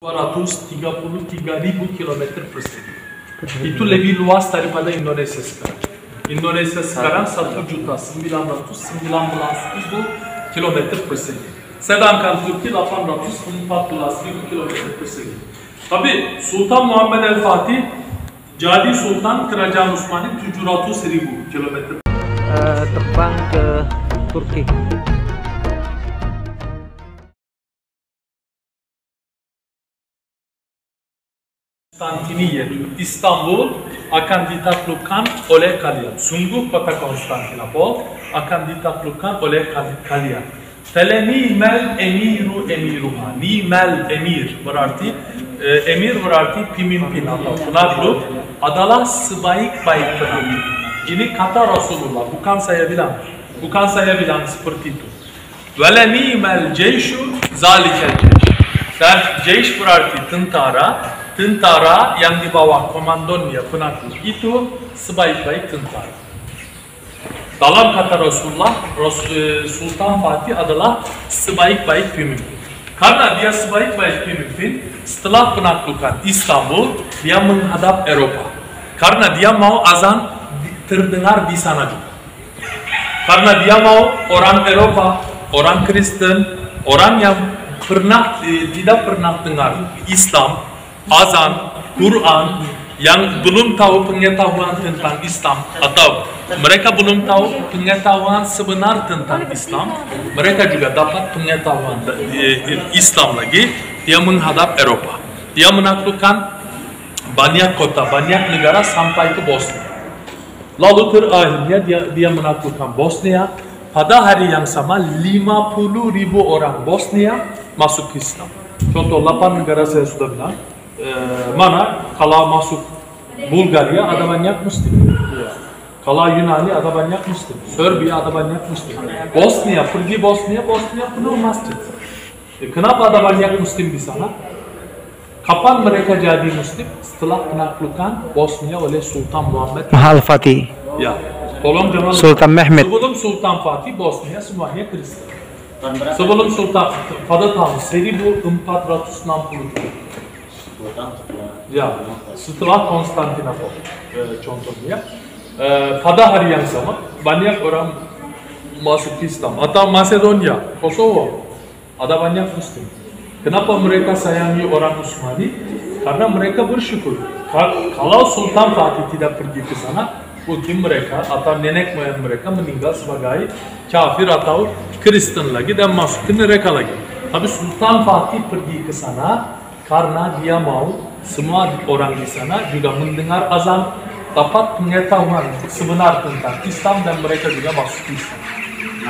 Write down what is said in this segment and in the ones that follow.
233 ribu kilometer persegi. Itu lebih luas daripada Indonesia sekarang. Indonesia sekarang 1 juta 919 ribu kilometer persegi. Sedangkan Turki 814 ribu kilometer persegi. Tapi Sultan Muhammed El Fatih jadi Sultan Kerajaan Utsmani 700 ribu kilometer eh, terbang ke Turki. Konstantiniyye, İstanbul akan ditaklukkan oleh kalian. Sungguh kota Konstantinopol akan ditaklukkan oleh kal- kalian. Telenimel emiru emiruha. Nimel emir berarti e, emir berarti pemimpin atau penakluk adalah sebaik-baik penakluk. Ini kata Rasulullah, bukan saya bilang. Bukan saya bilang seperti itu. Velenimel ceyşu zalikel ceyş. Dan ceyş berarti tentara, tentara yang di bawah komandonya penakluk itu sebaik-baik tentara. Dalam kata Rasulullah, Ras- e, Sultan Fatih adalah sebaik-baik pemimpin. Karena dia sebaik-baik pemimpin, setelah penaklukan Istanbul, dia menghadap Eropa. Karena dia mau azan terdengar di sana juga. Karena dia mau orang Eropa, orang Kristen, orang yang pernah eh, tidak pernah dengar Islam, azan, Quran, yang belum tahu pengetahuan tentang Islam atau mereka belum tahu pengetahuan sebenar tentang Islam, mereka juga dapat pengetahuan Islam lagi. Dia menghadap Eropa. Dia menaklukkan banyak kota, banyak negara sampai ke Bosnia. Lalu terakhirnya dia, dia menaklukkan Bosnia. Pada hari yang sama 50 ribu orang Bosnia masuk Islam. Contoh 8 negara saya sudah bilang. Eh, mana kalau masuk Bulgaria ada banyak Muslim. Kalau Yunani ada banyak Muslim. Serbia ada banyak Muslim. Bosnia, pergi Bosnia, Bosnia penuh masjid. Eh, Kenapa ada banyak Muslim di sana? Kapan mereka jadi Muslim? Setelah penaklukan Bosnia oleh Sultan Muhammad Mahal Fatih. Ya, tolong jangan Sultan Mehmet. Sebelum Sultan Fatih Bosnia semuanya Kristen. Sebelum Sultan pada tahun 1460 ya setelah Konstantinopol e, contohnya e, pada hari yang sama banyak orang masuk Islam atau Macedonia, Kosovo ada banyak Muslim. Kenapa mereka sayangi orang Utsmani? Karena mereka bersyukur. Ka- Kalau Sultan Fatih tidak pergi ke sana, mungkin mereka atau nenek moyang mereka meninggal sebagai kafir atau Kristen lagi dan masuk ke neraka lagi. Tapi Sultan Fatih pergi ke sana karena dia mau semua orang di sana juga mendengar azan, dapat pengetahuan sebenar tentang Islam dan mereka juga masuk Islam.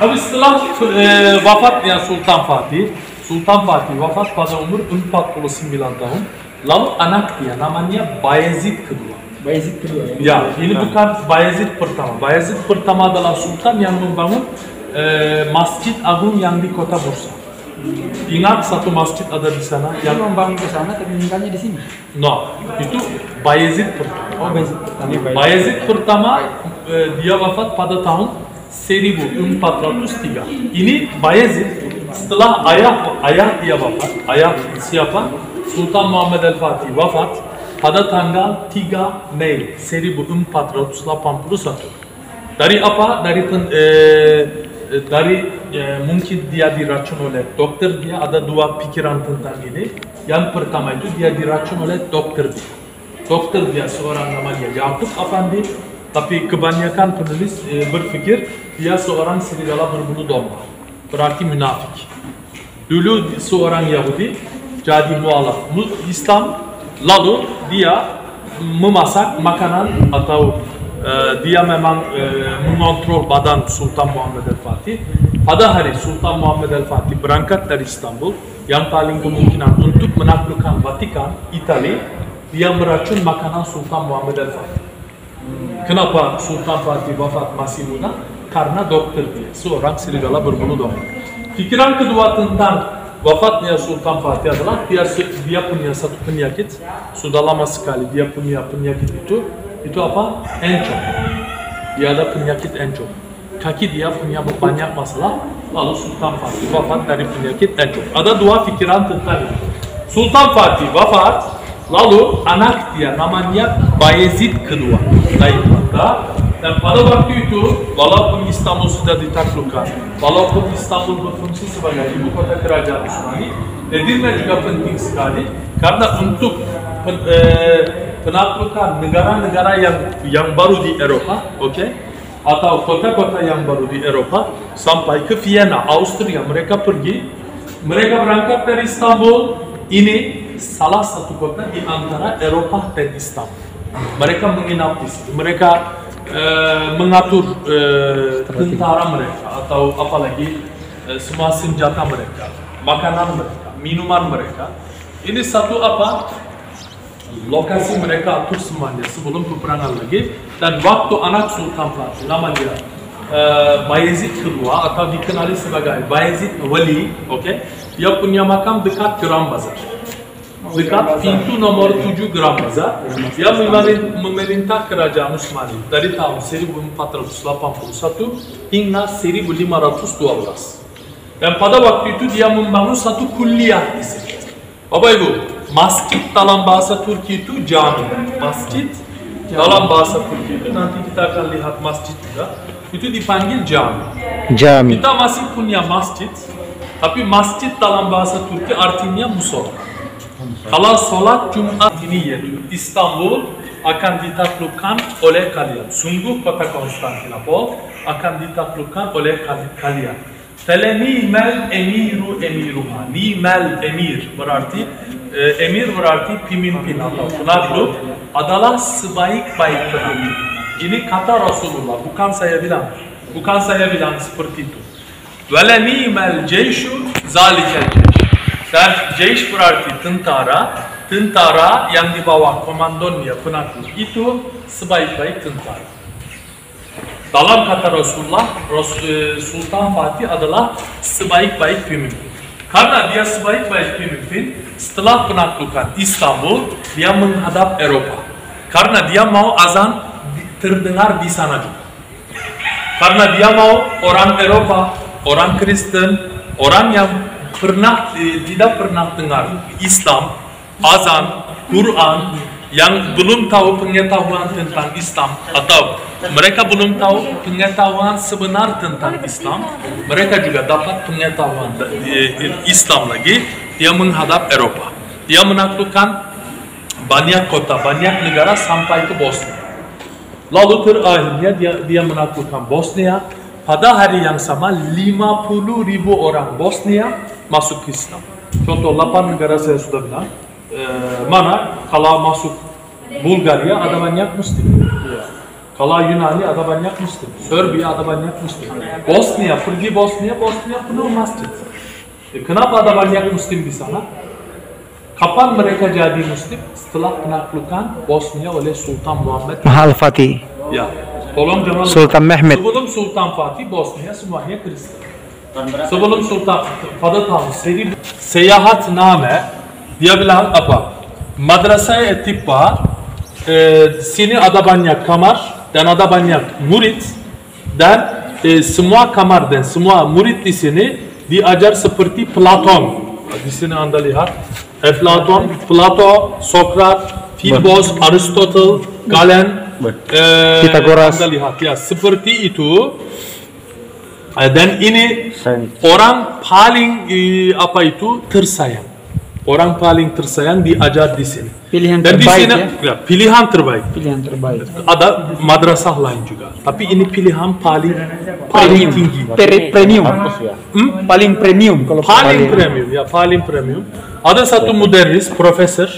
Tapi setelah e, wafatnya Sultan Fatih, Sultan Fatih wafat pada umur 49 tahun. Lalu anak dia namanya Bayezid kedua. Bayezid kedua ya. Ya, ini bukan Bayezid pertama. Bayezid pertama adalah sultan yang membangun e, Masjid Agung yang di kota Bursa. Ingat satu masjid ada di sana yang membangun ke sana tapi meninggalnya di sini. no, itu Bayezid pertama. Oh Bayezid pertama. Bayezid pertama e, dia wafat pada tahun 1403. Ini Bayezid setelah ayah ayah dia wafat, ayah siapa? Sultan Muhammed El Fatih wafat pada tanggal 3 Mei 1481. Dari apa? Dari e, dari e, mungkin dia diracun oleh dokter dia ada dua pikiran tentang ini. Yang pertama itu dia diracun oleh dokter dia. Dokter dia seorang namanya Yakup Afandi, tapi kebanyakan penulis e, berpikir dia seorang serigala berbulu domba, berarti munafik. Dulu seorang Yahudi jadi mualaf Mu- Islam, lalu dia memasak makanan atau dia memang e, mengontrol badan Sultan Muhammed El Fatih. Pada hari Sultan Muhammed El Fatih berangkat dari Istanbul, yang paling kemungkinan untuk menaklukkan Vatikan, Italia, dia meracun makanan Sultan Muhammed El Fatih. Kenapa Sultan Fatih wafat masih muda? Karena dokter dia, seorang serigala berbulu domba. Pikiran kedua tentang wafatnya Sultan Fatih adalah dia, dia punya satu penyakit, sudah lama sekali dia punya penyakit itu, itu apa? Encok. Dia ada penyakit encok. Kaki dia punya banyak masalah, lalu Sultan Fatih wafat dari penyakit encok. Ada dua pikiran tentang itu. Sultan Fatih wafat, lalu anak dia namanya Bayezid kedua lahirlah. Dan pada waktu itu, walaupun Istanbul sudah ditaklukkan, walaupun Istanbul berfungsi sebagai ibu kota kerajaan Osmani, Edirne juga penting sekali karena untuk pen, eh, penaklukan negara-negara yang yang baru di Eropa, oke, atau kota-kota yang baru di Eropa sampai ke Vienna, Austria, mereka pergi, mereka berangkat dari Istanbul, ini salah satu kota di antara Eropa dan Istanbul. Mereka menginap di situ, mereka eh, mengatur eh, tentara mereka atau apalagi eh, semua senjata mereka, makanan mereka, minuman mereka. Ini satu apa? lokasi mereka atur semuanya sebelum peperangan lagi dan waktu anak Sultan Fatih namanya uh, Bayezid kedua atau dikenali sebagai Bayezid Wali, oke? Dia punya makam dekat Gram Bazar. Dekat pintu nomor 7 Gram Bazar, dia memerin- memerintah kerajaan Utsmani dari tahun 1481 hingga 1512. Dan pada waktu itu dia membangun satu kuliah di sini. Bapak Ibu, masjid dalam bahasa Turki itu cami. Masjid dalam bahasa Turki itu nanti kita akan lihat masjid juga. Itu dipanggil cami. Jami. Kita masih punya masjid, tapi masjid dalam bahasa Turki artinya musola. Kalau sholat Jumat ini yaitu Istanbul akan ditaklukkan oleh kalian. Sungguh kota Konstantinopol akan ditaklukkan oleh kal- kalian. Felenimel emiru emiruha. Nimel emir berarti e, emir berarti pemimpin atau penakluk adalah sebaik-baik penakluk. Ini kata Rasulullah, bukan saya bilang. Bukan saya bilang seperti itu. Velenimel ceyşu zalikel ceyş. Dan ceyş berarti tentara, tentara yang di bawah komandonnya penakluk itu sebaik-baik tentara. Dalam kata Rasulullah, Ras- Sultan Fatih adalah sebaik-baik pemimpin. Karena dia sebaik-baik pemimpin, setelah penaklukan Istanbul, dia menghadap Eropa. Karena dia mau azan terdengar di sana juga. Karena dia mau orang Eropa, orang Kristen, orang yang pernah eh, tidak pernah dengar Islam, azan, Quran, yang belum tahu pengetahuan tentang Islam atau mereka belum tahu pengetahuan sebenar tentang Islam, mereka juga dapat pengetahuan Islam lagi. Dia menghadap Eropa, dia menaklukkan banyak kota, banyak negara sampai ke Bosnia. Lalu terakhirnya dia, dia menaklukkan Bosnia. Pada hari yang sama 50 ribu orang Bosnia masuk Islam. Contoh 8 negara saya sudah bilang. Eh, mana kalau masuk Bulgaria ada banyak Muslim. Kalau Yunani ada banyak Muslim. Serbia ada banyak Muslim. Bosnia pergi Bosnia, Bosnia penuh masjid. Eh, Kenapa ada banyak Muslim di sana? Kapan mereka jadi Muslim? Setelah penaklukan Bosnia oleh Sultan Muhammad. Mahal Fatih. Ya, tolong jangan lupa. Sultan Mehmet. Sebelum Sultan Fatih Bosnia semuanya Kristen. Sebelum Sultan pada tahun seribu seyahat name dia bilang apa? Madrasah Etipa e, sini ada banyak kamar dan ada banyak murid dan e, semua kamar dan semua murid di sini diajar seperti Platon. Di sini anda lihat Eflatun, Plato, Sokrat, Filbos, Aristotle, Galen, e, Pitagoras. Anda lihat ya seperti itu. E, Dan ini Sen- orang paling e, apa itu tersayang. Orang paling tersayang diajar di sini. Pilihan Dan di terbaik sini ya. ya, pilihan terbaik. Pilihan terbaik. Ada madrasah lain juga. Tapi ini pilihan paling paling Premium. tinggi. Peri- premium. Hmm? Paling premium kalau Paling paling premium ya, paling premium. Ada satu muderris, profesor,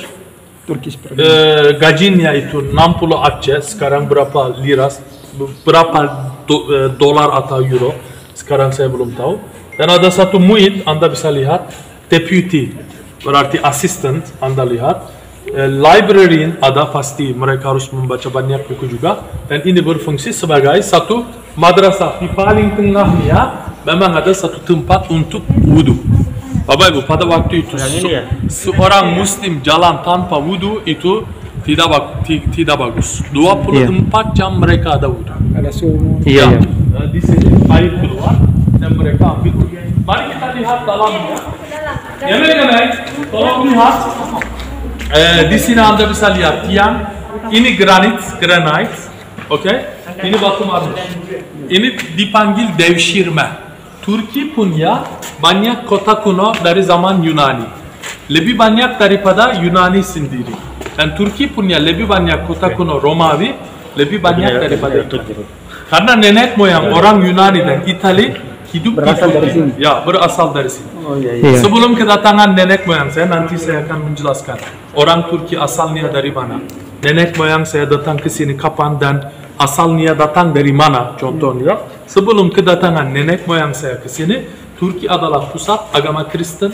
Turkish eh, gajinya itu 60 Aceh, sekarang berapa lira, berapa do- eh, dolar atau euro, sekarang saya belum tahu. Dan ada satu muid, Anda bisa lihat, deputy, berarti assistant, Anda lihat. Eh, librarian ada pasti mereka harus membaca banyak buku juga. Dan ini berfungsi sebagai satu madrasah. Di paling tengahnya memang ada satu tempat untuk wudhu Bapak Ibu pada waktu itu se- seorang muslim jalan tanpa wudhu itu tidak bag- ti- tidak bagus. 24 jam mereka ada wudhu Ada sumu. Iya, iya. Eh, di sini air keluar dan mereka ambil. Wudhu mari kita lihat dalamnya Yemek yemek. Tolong lihat. Eh, di sini anda bisa lihat tiang. Ini granit, granite. Oke. Ini batu marmer. Ini dipanggil devşirme. Turki punya banyak kota kuno dari zaman Yunani. Lebih banyak daripada Yunani sendiri. Dan Turki punya lebih banyak kota kuno Romawi, lebih banyak daripada itu. Karena nenek moyang orang Yunani dan Itali hidup Berasal di dari sini? Ya, berasal dari sini. Oh iya iya. Sebelum kedatangan nenek moyang saya, nanti saya akan menjelaskan orang Turki asalnya dari mana. Nenek moyang saya datang ke sini kapan dan asalnya datang dari mana contohnya. Sebelum kedatangan nenek moyang saya ke sini, Turki adalah pusat agama Kristen.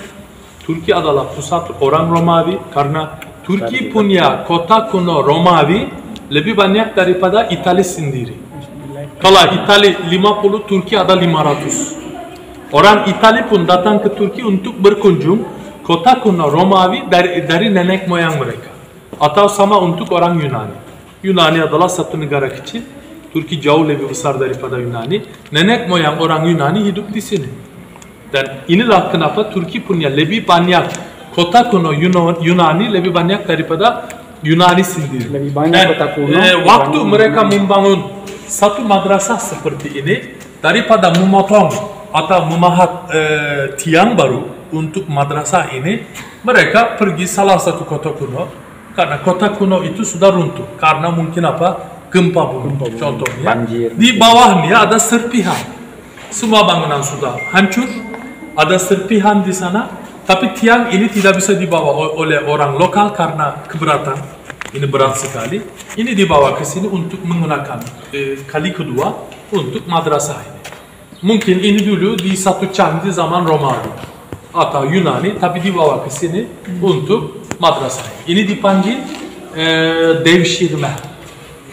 Turki adalah pusat orang Romawi karena Turki punya kota kuno Romawi lebih banyak daripada Itali sendiri. Kalau Itali 50, Turki ada 500. Orang Itali pun datang ke Turki untuk berkunjung kota kuno Romawi dari dari nenek moyang mereka atau sama untuk orang Yunani. Yunani adalah satu negara kecil. Turki jauh lebih besar daripada Yunani. Nenek moyang orang Yunani hidup di sini. Dan inilah kenapa Turki punya lebih banyak kota kuno Yunani lebih banyak daripada Yunani sendiri. Lebih banyak Dan, kota kuno eh, waktu mereka membangun satu madrasah seperti ini daripada memotong atau memahat eh, tiang baru untuk madrasah ini mereka pergi salah satu kota kuno karena kota kuno itu sudah runtuh karena mungkin apa? Gempa bumi. Contohnya Banjir. di bawahnya ada serpihan. Semua bangunan sudah hancur ada serpihan di sana tapi tiang ini tidak bisa dibawa oleh orang lokal karena keberatan ini berat sekali ini dibawa ke sini untuk menggunakan eh, kali kedua untuk madrasah ini mungkin ini dulu di satu candi zaman Romawi atau Yunani tapi dibawa ke sini untuk madrasah ini dipanggil eh, devşirme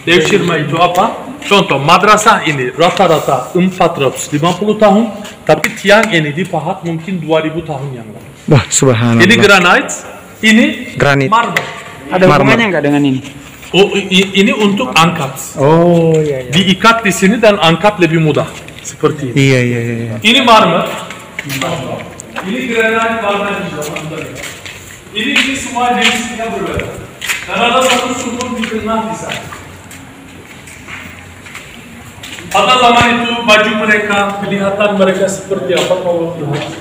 Devşirme itu apa? Contoh, madrasah ini rata-rata 450 tahun, tapi tiang ini dipahat mungkin 2000 tahun yang lalu. Wah, subhanallah. Ini granite, ini Granit. marmer. Ada Marmer. hubungannya nggak dengan ini? Oh, ini untuk angkat. Oh iya iya. Diikat di sini dan angkat lebih mudah. Seperti ini. Iya, iya, iya. iya. Ini marmer. Ini granite marmer juga. Ini, ini semua jenisnya berbeda. Dan ada satu sumur di tengah di sana. Pada zaman itu baju mereka, kelihatan mereka seperti apa kalau lihat.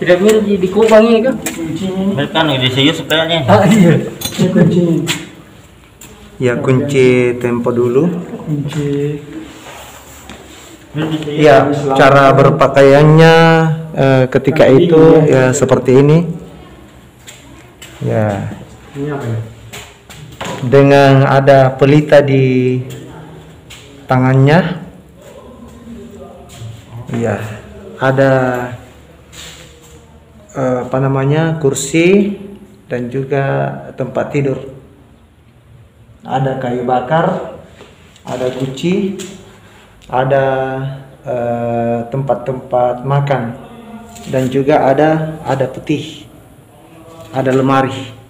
Tidak mirip di, di Kubang ini kan? Kan udah serius kayaknya. Ah iya. Ini kuncinya. Ya, kunci tempo dulu. Kunci. Ya, cara berpakaiannya eh, ketika itu ya seperti ini. Ya, Ini apa ya? dengan ada pelita di tangannya. Ya, ada eh, apa namanya kursi dan juga tempat tidur. Ada kayu bakar ada guci ada eh, tempat-tempat uh, makan. Dan juga ada ada peti ada lemari.